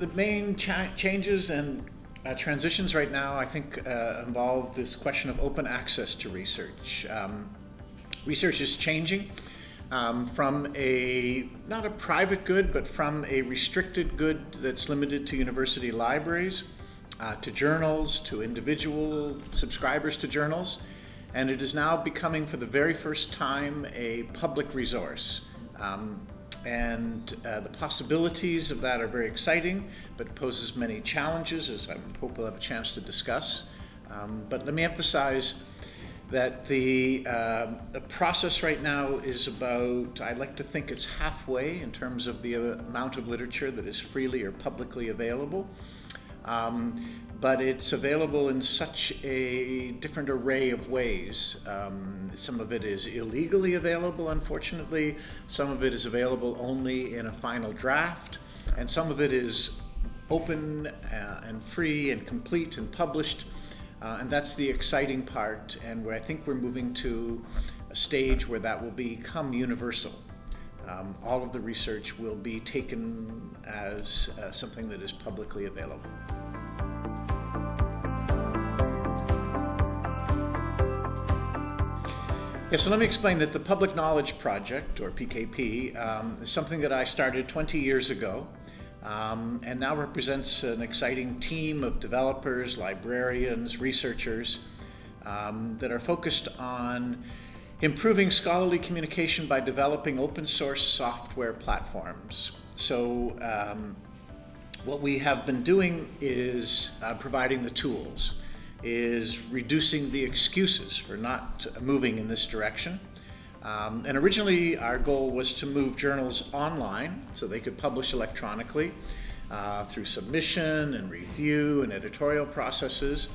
the main cha changes and uh, transitions right now, I think, uh, involve this question of open access to research. Um, research is changing um, from a, not a private good, but from a restricted good that's limited to university libraries, uh, to journals, to individual subscribers to journals. And it is now becoming, for the very first time, a public resource. Um, and uh, the possibilities of that are very exciting, but poses many challenges, as I hope we'll have a chance to discuss. Um, but let me emphasize that the, uh, the process right now is about, I like to think it's halfway in terms of the amount of literature that is freely or publicly available. Um, but it's available in such a different array of ways. Um, some of it is illegally available, unfortunately. Some of it is available only in a final draft. And some of it is open uh, and free and complete and published uh, and that's the exciting part, and where I think we're moving to a stage where that will become universal. Um, all of the research will be taken as uh, something that is publicly available. Yeah, so let me explain that the Public Knowledge Project, or PKP, um, is something that I started 20 years ago um, and now represents an exciting team of developers, librarians, researchers um, that are focused on improving scholarly communication by developing open source software platforms. So um, what we have been doing is uh, providing the tools, is reducing the excuses for not moving in this direction, um, and originally, our goal was to move journals online so they could publish electronically uh, through submission and review and editorial processes.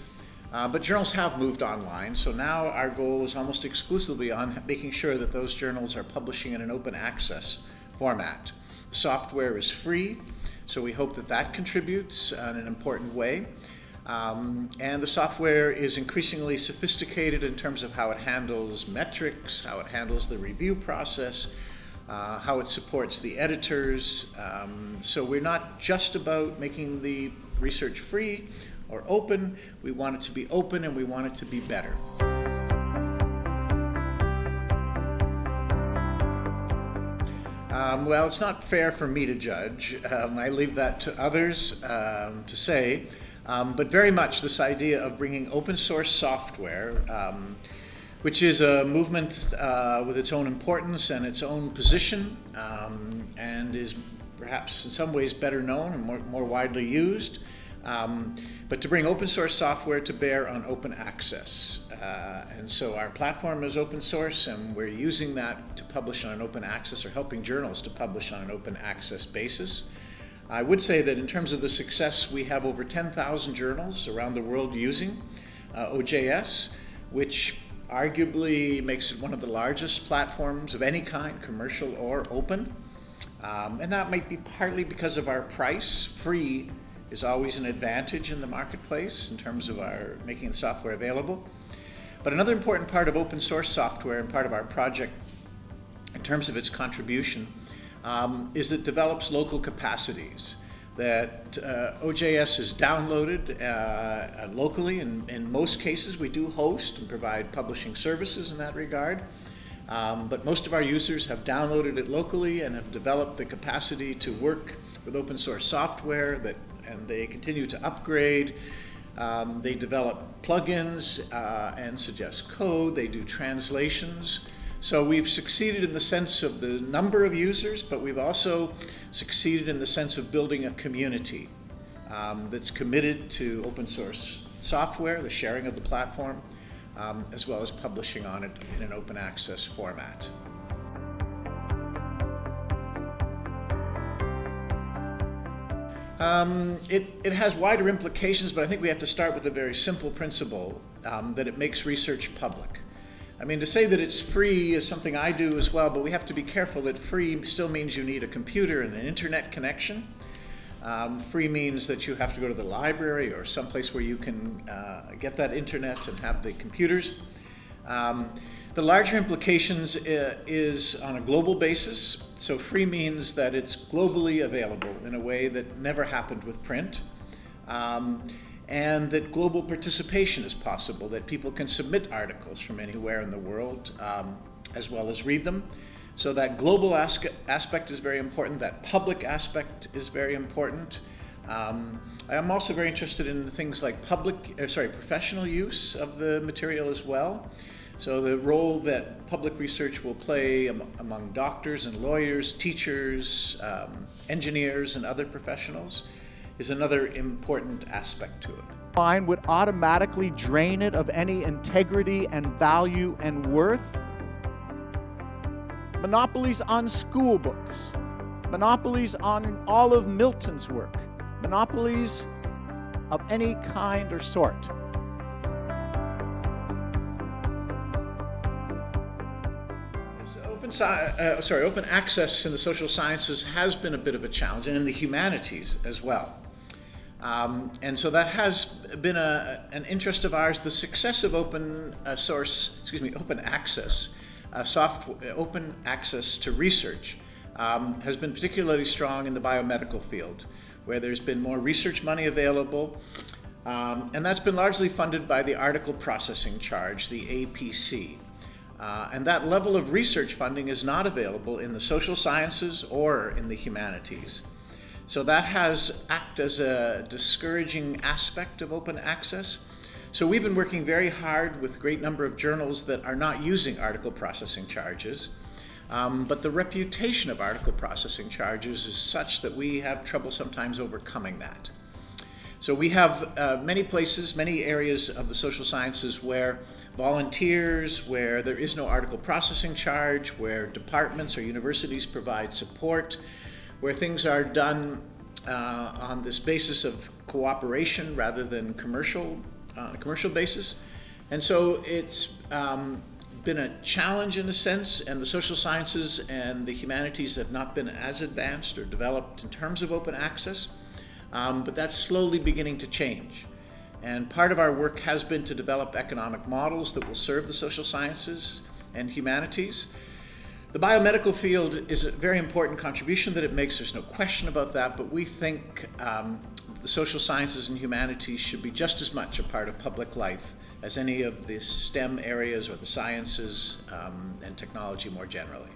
Uh, but journals have moved online, so now our goal is almost exclusively on making sure that those journals are publishing in an open access format. The software is free, so we hope that that contributes in an important way. Um, and the software is increasingly sophisticated in terms of how it handles metrics, how it handles the review process, uh, how it supports the editors. Um, so we're not just about making the research free or open. We want it to be open and we want it to be better. Um, well, it's not fair for me to judge. Um, I leave that to others um, to say. Um, but very much this idea of bringing open source software, um, which is a movement uh, with its own importance and its own position, um, and is perhaps in some ways better known and more, more widely used. Um, but to bring open source software to bear on open access. Uh, and so our platform is open source, and we're using that to publish on an open access or helping journals to publish on an open access basis. I would say that in terms of the success, we have over 10,000 journals around the world using uh, OJS, which arguably makes it one of the largest platforms of any kind, commercial or open. Um, and that might be partly because of our price. Free is always an advantage in the marketplace in terms of our making the software available. But another important part of open source software and part of our project in terms of its contribution um, is it develops local capacities that uh, OJS is downloaded uh, locally. In, in most cases, we do host and provide publishing services in that regard. Um, but most of our users have downloaded it locally and have developed the capacity to work with open source software that, and they continue to upgrade. Um, they develop plugins uh, and suggest code. They do translations. So we've succeeded in the sense of the number of users, but we've also succeeded in the sense of building a community um, that's committed to open source software, the sharing of the platform, um, as well as publishing on it in an open access format. Um, it, it has wider implications, but I think we have to start with a very simple principle um, that it makes research public. I mean, to say that it's free is something I do as well, but we have to be careful that free still means you need a computer and an internet connection. Um, free means that you have to go to the library or someplace where you can uh, get that internet and have the computers. Um, the larger implications uh, is on a global basis. So free means that it's globally available in a way that never happened with print. Um, and that global participation is possible, that people can submit articles from anywhere in the world um, as well as read them. So that global aspect is very important, that public aspect is very important. Um, I'm also very interested in things like public, uh, sorry, professional use of the material as well. So the role that public research will play am among doctors and lawyers, teachers, um, engineers, and other professionals is another important aspect to it. Fine would automatically drain it of any integrity and value and worth. Monopolies on school books, monopolies on all of Milton's work, monopolies of any kind or sort. Open, uh, sorry, open access in the social sciences has been a bit of a challenge, and in the humanities as well. Um, and so that has been a, an interest of ours. The success of open uh, source, excuse me, open access, uh, soft, open access to research um, has been particularly strong in the biomedical field, where there's been more research money available. Um, and that's been largely funded by the article processing charge, the APC. Uh, and that level of research funding is not available in the social sciences or in the humanities. So that has act as a discouraging aspect of open access. So we've been working very hard with a great number of journals that are not using article processing charges. Um, but the reputation of article processing charges is such that we have trouble sometimes overcoming that. So we have uh, many places, many areas of the social sciences where volunteers, where there is no article processing charge, where departments or universities provide support, where things are done uh, on this basis of cooperation rather than commercial, on a commercial basis. And so it's um, been a challenge in a sense, and the social sciences and the humanities have not been as advanced or developed in terms of open access, um, but that's slowly beginning to change. And part of our work has been to develop economic models that will serve the social sciences and humanities. The biomedical field is a very important contribution that it makes, there's no question about that, but we think um, the social sciences and humanities should be just as much a part of public life as any of the STEM areas or the sciences um, and technology more generally.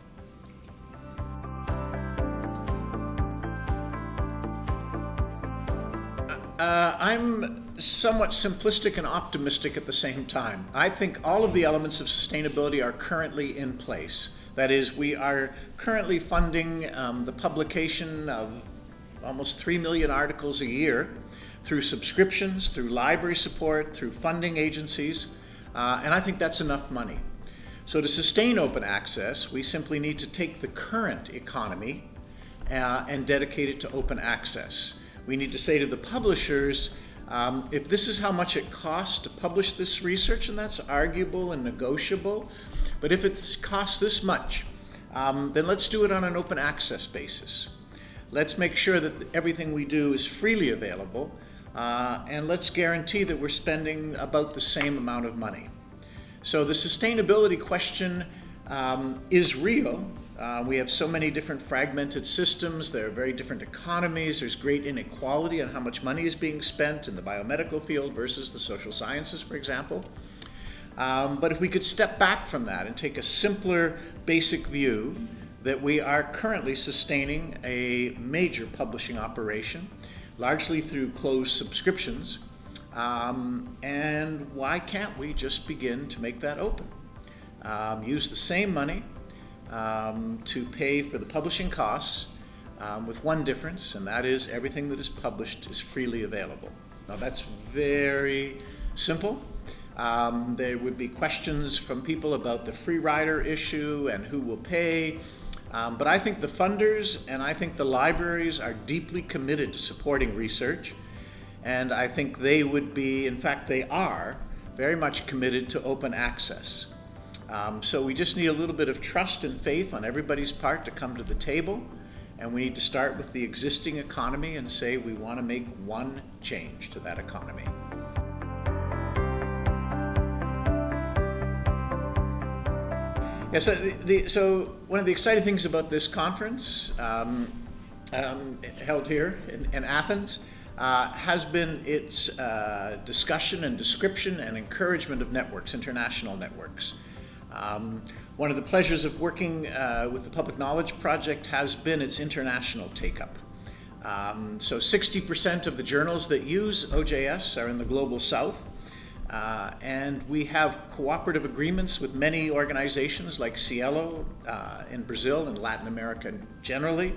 Uh, I'm somewhat simplistic and optimistic at the same time. I think all of the elements of sustainability are currently in place. That is, we are currently funding um, the publication of almost 3 million articles a year through subscriptions, through library support, through funding agencies, uh, and I think that's enough money. So to sustain open access, we simply need to take the current economy uh, and dedicate it to open access. We need to say to the publishers, um, if this is how much it costs to publish this research, and that's arguable and negotiable, but if it costs this much, um, then let's do it on an open access basis. Let's make sure that everything we do is freely available, uh, and let's guarantee that we're spending about the same amount of money. So the sustainability question um, is real. Uh, we have so many different fragmented systems. There are very different economies. There's great inequality on how much money is being spent in the biomedical field versus the social sciences, for example. Um, but if we could step back from that and take a simpler, basic view that we are currently sustaining a major publishing operation, largely through closed subscriptions, um, and why can't we just begin to make that open? Um, use the same money um, to pay for the publishing costs um, with one difference, and that is everything that is published is freely available. Now that's very simple. Um, there would be questions from people about the free rider issue and who will pay. Um, but I think the funders and I think the libraries are deeply committed to supporting research. And I think they would be, in fact, they are very much committed to open access. Um, so we just need a little bit of trust and faith on everybody's part to come to the table. And we need to start with the existing economy and say we want to make one change to that economy. Yeah, so, the, so one of the exciting things about this conference um, um, held here in, in Athens uh, has been its uh, discussion and description and encouragement of networks, international networks. Um, one of the pleasures of working uh, with the Public Knowledge Project has been its international take-up. Um, so 60% of the journals that use OJS are in the Global South, uh, and we have cooperative agreements with many organizations like SciELO uh, in Brazil and Latin America generally.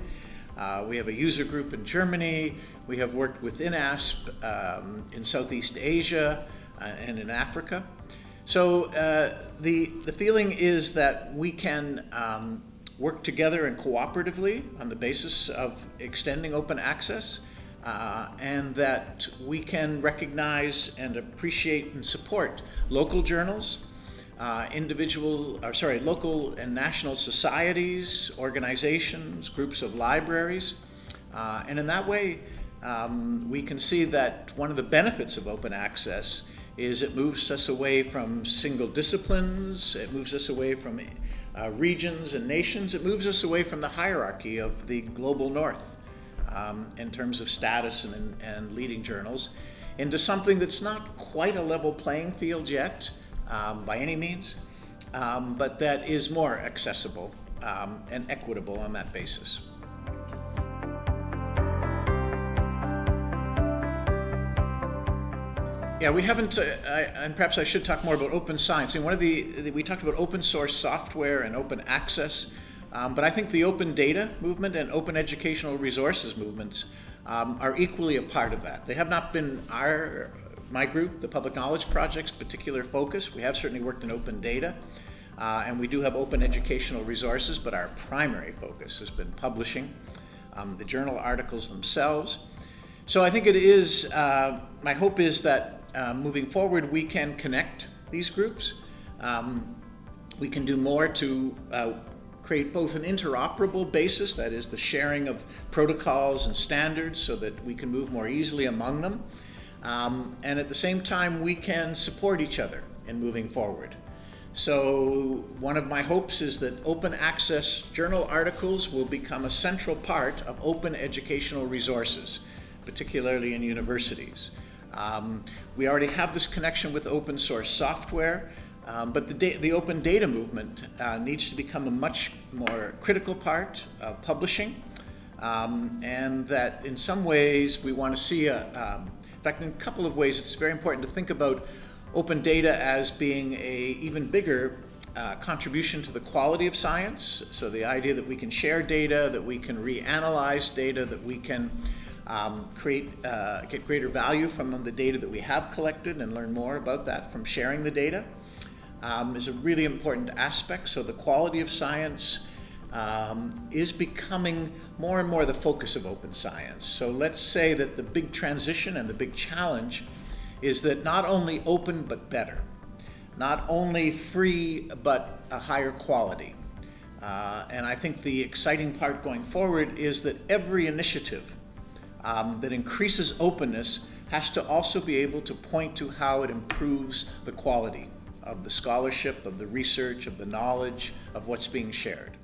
Uh, we have a user group in Germany. We have worked with INASP um, in Southeast Asia uh, and in Africa. So uh, the, the feeling is that we can um, work together and cooperatively on the basis of extending open access uh, and that we can recognize and appreciate and support local journals, uh, individual, or sorry, local and national societies, organizations, groups of libraries, uh, and in that way, um, we can see that one of the benefits of open access is it moves us away from single disciplines, it moves us away from uh, regions and nations, it moves us away from the hierarchy of the global north um, in terms of status and, and, leading journals into something that's not quite a level playing field yet um, by any means, um, but that is more accessible um, and equitable on that basis. Yeah, we haven't, uh, I, and perhaps I should talk more about open science. And one of the, the, we talked about open source software and open access, um, but I think the open data movement and open educational resources movements um, are equally a part of that. They have not been our, my group, the Public Knowledge Project's particular focus. We have certainly worked in open data, uh, and we do have open educational resources, but our primary focus has been publishing, um, the journal articles themselves. So I think it is, uh, my hope is that uh, moving forward, we can connect these groups. Um, we can do more to uh, create both an interoperable basis, that is the sharing of protocols and standards so that we can move more easily among them. Um, and at the same time, we can support each other in moving forward. So one of my hopes is that open access journal articles will become a central part of open educational resources, particularly in universities. Um, we already have this connection with open source software, um, but the, the, open data movement uh, needs to become a much more critical part of publishing, um, and that in some ways we want to see a, um, in fact, in a couple of ways, it's very important to think about open data as being a even bigger uh, contribution to the quality of science. So the idea that we can share data, that we can reanalyze data, that we can um, create, uh, get greater value from the data that we have collected and learn more about that from sharing the data um, is a really important aspect. So the quality of science um, is becoming more and more the focus of open science. So let's say that the big transition and the big challenge is that not only open but better, not only free but a higher quality. Uh, and I think the exciting part going forward is that every initiative um, that increases openness has to also be able to point to how it improves the quality of the scholarship, of the research, of the knowledge, of what's being shared.